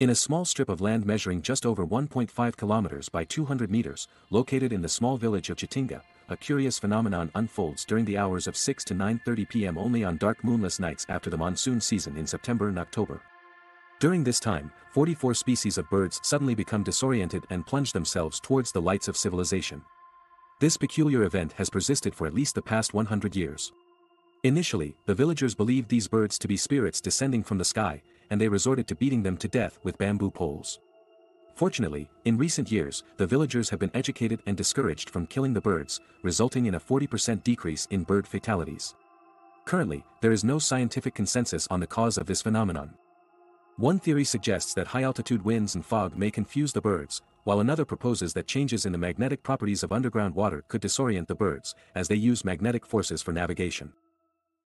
In a small strip of land measuring just over 1.5 kilometers by 200 meters, located in the small village of Jatinga, a curious phenomenon unfolds during the hours of 6 to 9.30 p.m. only on dark moonless nights after the monsoon season in September and October. During this time, 44 species of birds suddenly become disoriented and plunge themselves towards the lights of civilization. This peculiar event has persisted for at least the past 100 years. Initially, the villagers believed these birds to be spirits descending from the sky, and they resorted to beating them to death with bamboo poles. Fortunately, in recent years, the villagers have been educated and discouraged from killing the birds, resulting in a 40% decrease in bird fatalities. Currently, there is no scientific consensus on the cause of this phenomenon. One theory suggests that high-altitude winds and fog may confuse the birds, while another proposes that changes in the magnetic properties of underground water could disorient the birds, as they use magnetic forces for navigation.